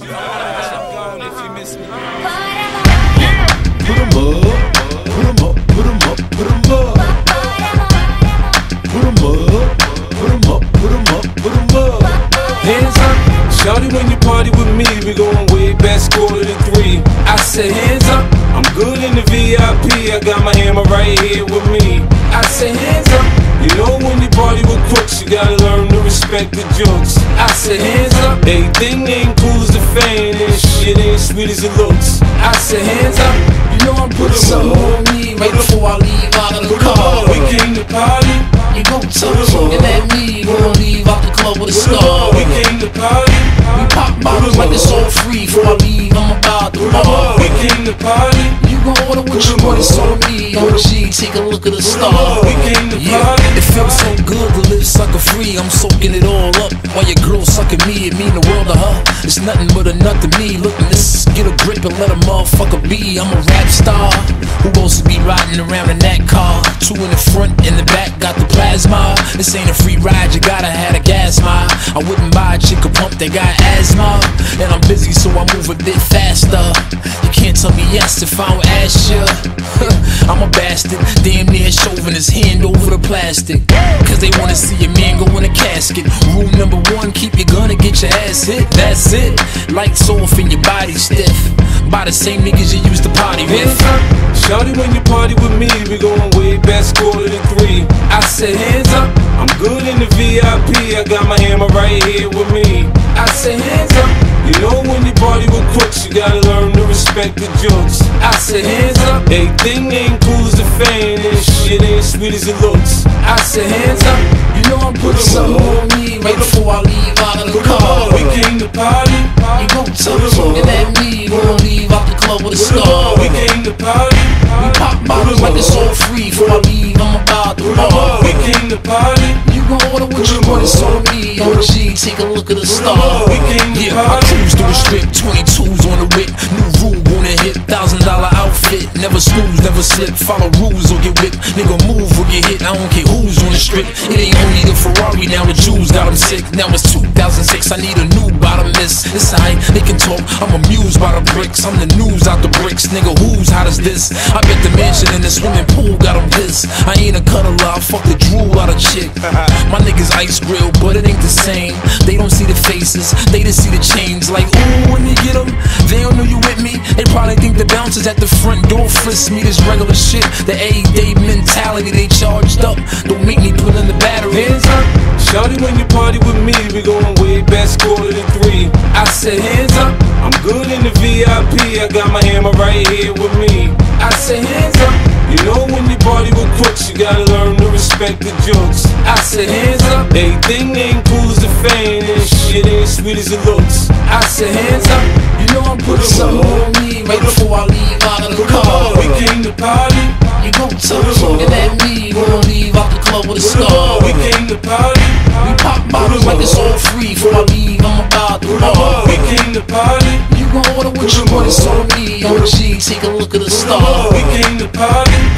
Gone up, put 'em up, put 'em up, put 'em up. Put up, put up, put up, put up. Hands up, Shawty, when you party with me, we going way back, quarter to three. I said, hands up, I'm good in the VIP. I got my hammer right here with me. I said, hands up, you know when you party with crooks, you gotta learn to respect the jokes. I said, hands up, everything ain't cool fan, and shit ain't sweet as it looks. I said, hands up, you know I'm putting Something on me right before I leave out of the car. We came to party, You gon' touch looking at me, we gon' leave out the club with a scar. we came to party, We pop bottles like it's all free. Before I leave, I'm about to bar. we came to party, Order what you want, it's on me. OG, take a look at the star. we came to Yeah, it feels so good to live sucker free. I'm soaking it all up while your girl sucking me. It mean the world to her. It's nothing but a nut to me. Look, miss, get a grip and let a motherfucker be. I'm a rap star who wants to be riding around in that car. Two in the front, in the back, got the plasma. This ain't a free ride, you gotta have a gas mile. I wouldn't buy a chick a pump that got asthma. And I'm busy, so I move a bit faster. You can't tell me yes if I don't ask you. I'm a bastard, damn near shoving his hand over the plastic. Cause they wanna see a man go in a casket. Rule number one, keep your gun and get your ass hit. That's it. Lights off and your body stiff. By the same niggas you used to party with. Shawty, when you party with me, we going way back, quarter to three. I said, hands up, I'm good in the VIP. I got my hammer right here with me. I said, hands up, you know when you party with crooks, you gotta learn respect the jokes. I said, hands up, everything ain't cool as a fan, and shit ain't sweet as it looks. I said, hands up, you know I'm putting Something on me right before I leave out of the car. We came to party, You gon' touch looking at me, we gon' leave out the club with a scar. we came to party. We pop bottles like it's all free. Before I leave, I'm about to bar. We came to party. Gon' order what you want, it's on me. OG, take a look at the star. We came to Yeah, I cruise through the strip, 22s on the whip. New rule on the hip, outfit. Never snooze, never slip. Follow rules or get whipped. Nigga move or get hit. I don't care who's on the strip. It ain't only the Ferrari, now the Jews got 'em sick. Now it's 2006, I need a new bottom miss. It's aight, they can talk. I'm amused by the bricks. I'm the news out the bricks. Nigga, who's hot as this? I bet the mansion in the swimming pool got got 'em pissed. I ain't a cuddler, I fuck the drool out of chick. My niggas ice grill, but it ain't the same. They don't see the faces, they just see the chains. Like, ooh, when you get 'em, they don't know you bouncers at the front door frisk me. This regular shit, the everyday mentality they charged up. Don't make me pull in the battery. Hands up, Shawty, when you party with me, we going way back, quarter to three. I said, hands up, I'm good in the VIP. I got my hammer right here with me. I said, hands up, you know when you party with crooks, you gotta learn to respect the jokes. I said, hands up, everything ain't cool as the fan, and shit ain't sweet as it looks. I said, hands up, you know I'm putting Something on me right like it's all free. for I leave, I'm about to bar. we came to party. You gon' order what you want, it's on me. OG, take a look at the star. We came to party.